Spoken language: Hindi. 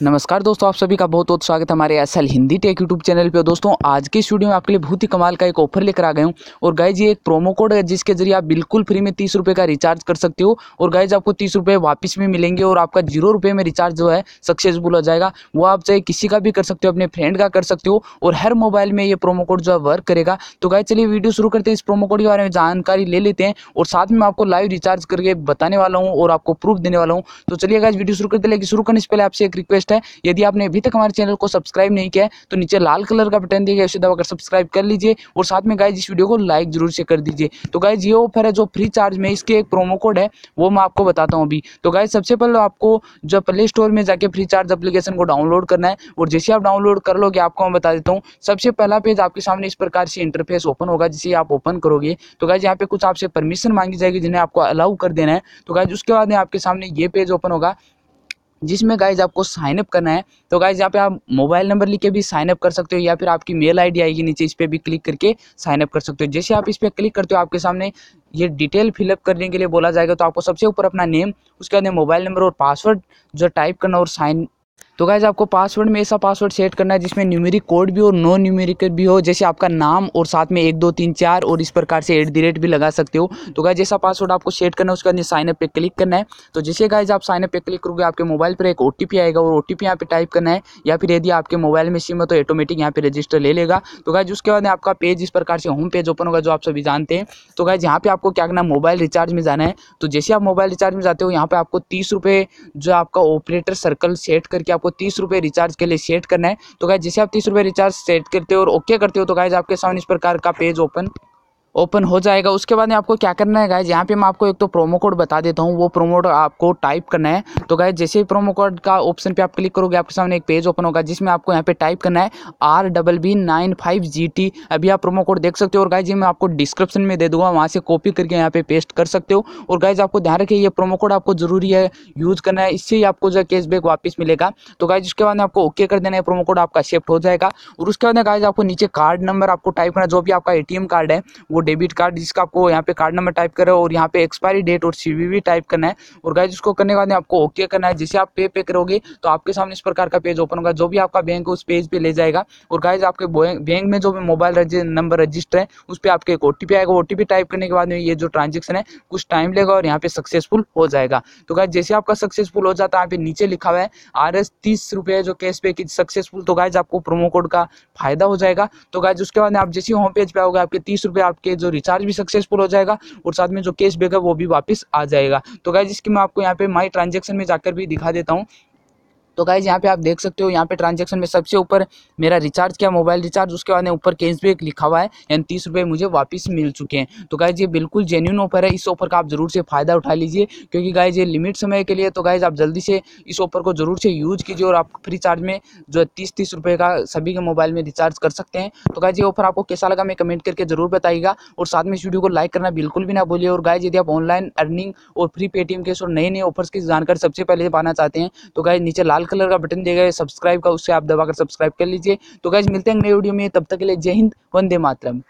नमस्कार दोस्तों, आप सभी का बहुत बहुत स्वागत है हमारे S Hindi tech YouTube channel पे। दोस्तों, आज के स्टूडियो में आपके लिए बहुत ही कमाल का एक ऑफ़र लेकर आ गए हूँ। और गाइज़ ये एक प्रोमो कोड है जिसके ज़रिए आप बिल्कुल फ्री में तीस रुपये का रिचार्ज कर सकते हो। और गाइज़ आपको तीस रुपये वापस में मिलेंगे और आपका ज़ीरो रुपये में रिचार्ज जो है सक्सेसफुल हो जाएगा। वो आप चाहे किसी का भी कर सकते हो, अपने फ्रेंड का कर सकते हो और हर मोबाइल में ये प्रोमो कोड जो है वर्क करेगा। तो गाइज़ चलिए वीडियो शुरू करते हैं। इस प्रोमो कोड के बारे में जानकारी ले लेते हैं और साथ में आपको लाइव रिचार्ज करके बताने वाला हूँ और आपको प्रूफ देने वाला हूँ। तो चलिए गाइज़ वीडियो शुरू करते लेकिन शुरू करने से पहले आपसे एक रिक्वेस्ट है। यदि आपने अभी तक हमारे चैनल को सब्सक्राइब नहीं किया है तो नीचे लाल कलर का बटन दिया गया उसे दबाकर सब्सक्राइब कर लीजिए और साथ में गाइज़ इस वीडियो को लाइक ज़रूर से कर दीजिए। तो गाइज़ ये ऑफ़र है जो फ्री चार्ज में, इसके एक प्रोमो कोड है, वो मैं आपको बताता हूँ अभी। तो गाइज़ सबसे पहले आपको जो प्ले स्टोर में जाके फ्री चार्ज एप्लीकेशन को डाउनलोड करना है, और जैसे आप डाउनलोड कर लोगे, आपको मैं बता देता हूँ, सबसे पहला पेज आपके सामने इस प्रकार से इंटरफेस ओपन होगा, जिसे आप ओपन करोगे। तो गाइज़ यहाँ पे कुछ आपसे परमिशन मांगी जाएगी, जिन्हें आपको अलाउ कर देना है। तो गाइज़ उसके बाद आपके सामने ये पेज ओपन होगा। जिसमें गाइज़ आपको साइन अप करना है तो गाइज़ यहाँ पे आप मोबाइल नंबर लिख के भी साइन अप कर सकते हो या फिर आपकी मेल आईडी आएगी नीचे, इस पर भी क्लिक करके साइन अप कर सकते हो। जैसे आप इस पर क्लिक करते हो, आपके सामने ये डिटेल फिलअप करने के लिए बोला जाएगा तो आपको सबसे ऊपर अपना नेम उसके बाद मोबाइल नंबर और पासवर्ड जो टाइप करना और साइन तो गाइज़ आपको पासवर्ड में ऐसा पासवर्ड सेट करना है जिसमें न्यूमेरिक कोड भी और नॉन न्यूमेरिक भी हो, जैसे आपका नाम और साथ में एक, दो, तीन, चार और इस प्रकार से एट दी रेट भी लगा सकते हो। तो गाइज़ जैसा पासवर्ड आपको सेट करना है, उसके बाद साइन अप पे क्लिक करना है। तो जैसे गाइज़ आप साइन अप पे क्लिक करोगे, आपके मोबाइल पर एक ओटीपी आएगा और ओ टी यहाँ पे टाइप करना है, या फिर यदि आपके मोबाइल में सिम है तो ऑटोमेटिक यहाँ पे रजिस्टर ले लेगा। तो गाइज़ उसके बाद आपका पेज इस प्रकार से होम पेज ओपन होगा, जो आप सभी जानते हैं। तो गाइज़ यहाँ पे आपको क्या करना है मोबाइल रिचार्ज में जाना है। तो जैसे आप मोबाइल रिचार्ज में जाते हो, यहाँ पे आपको तीस जो आपका ऑपरेटर सर्कल सेट करके आपको तीस रुपये रिचार्ज रिचार्ज के लिए सेट करना है। तो गाइज़ जैसे आप तीस रुपये रिचार्ज सेट करते हो और ओके करते हो तो गाइज़ आपके सामने इस प्रकार का पेज ओपन ओपन हो जाएगा। उसके बाद में आपको क्या करना है गाइज़ यहाँ पे मैं आपको एक तो प्रोमो कोड बता देता हूँ। वो प्रोमो कोड आपको टाइप करना है। तो गाइज़ जैसे ही प्रोमो कोड का ऑप्शन पे आप क्लिक करोगे, आपके सामने एक पेज ओपन होगा, जिसमें आपको यहाँ पे टाइप करना है R double B nine five G T अभी आप प्रोमो कोड देख सकते हो और गाइज़ ये मैं आपको डिस्क्रिप्शन में दे दूँगा। वहाँ से कॉपी करके यहाँ पे पेस्ट कर सकते हो। और गाइज़ आपको ध्यान रखिए, ये प्रोमो कोड आपको ज़रूरी है यूज़ करना है। इससे ही आपको जो कैशबैक वापस मिलेगा। तो गाइज़ उसके बाद आपको ओके कर देना है प्रोमो कोड आपका शिफ्ट हो जाएगा। और उसके बाद गाइज़ आपको नीचे कार्ड नंबर आपको टाइप करना जो भी आपका एटीएम कार्ड है, वो डेबिट कार्ड जिसका आपको यहाँ पे कार्ड नंबर टाइप करें और यहाँ पे एक्सपायरी डेट और सीवीवी टाइप करना है। और गाइज़ उसको करने के बाद आपको ओके करना है। जैसे आप पे पे करोगे तो आपके सामने इस प्रकार का पेज ओपन होगा। जो भी आपका बैंक उस पेज पे ले जाएगा। और गाइज़ आपके बैंक में जो भी मोबाइल नंबर रजिस्टर है, उस पर आपके एक ओटीपी आएगा। ओटीपी टाइप करने के बाद में ये जो ट्रांजेक्शन है, कुछ टाइम लेगा और यहाँ पे सक्सेसफुल हो जाएगा। तो गाइज़ जैसे आपका सक्सेसफुल हो जाता है, यहाँ पे नीचे लिखा हुआ है आर एस तीस रुपये जो कैश पे सक्सेसफुल तो गाइज़ आपको प्रोमो कोड का फ़ायदा हो जाएगा। तो गाइज़ उसके बाद आप जैसे होम पेज पे आओगे, आपके तीस रुपये आपके जो रिचार्ज भी सक्सेसफुल हो जाएगा और साथ में जो कैश बैक है वो भी वापस आ जाएगा। तो गाइज़ इसकी मैं आपको यहाँ पे माई ट्रांजेक्शन में जाकर भी दिखा देता हूँ। तो गाइज़ यहाँ पे आप देख सकते हो, यहाँ पे ट्रांजेक्शन में सबसे ऊपर मेरा रिचार्ज किया मोबाइल रिचार्ज उसके बाद ऊपर कैशबैक लिखा हुआ है, यानी तीस रुपये मुझे वापस मिल चुके हैं। तो गाइज़ ये बिल्कुल जेन्यून ऑफ़र है, इस ऑफ़र का आप ज़रूर से फ़ायदा उठा लीजिए, क्योंकि गाइज़ ये लिमिट समय के लिए तो गाइज़ आप जल्दी से इस ऑफ़र को ज़रूर से यूज़ कीजिए और आप फ्री चार्ज में जो है तीस तीस रुपये का सभी के मोबाइल में रिचार्ज कर सकते हैं। तो गाइज़ ये ऑफ़र आपको कैसा लगा मैं कमेंट करके ज़रूर बताइएगा और साथ में इस वीडियो को लाइक करना बिल्कुल भी ना भूलिए। और गाइज़ यदि आप ऑनलाइन अर्निंग और फ्री पेटीएम के और नए नए ऑफर्स की जानकारी सबसे पहले पाना चाहते हैं तो गाइज़ नीचे लाल कलर का बटन देगा सब्सक्राइब का, उससे आप दबाकर सब्सक्राइब कर लीजिए। तो गाइज़ मिलते हैं नए वीडियो में, तब तक के लिए जय हिंद, वंदे मातरम।